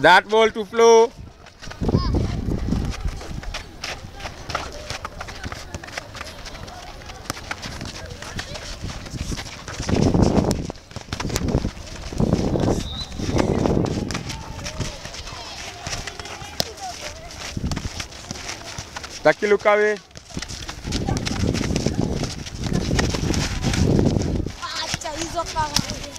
That ball to flow. Look away. 做饭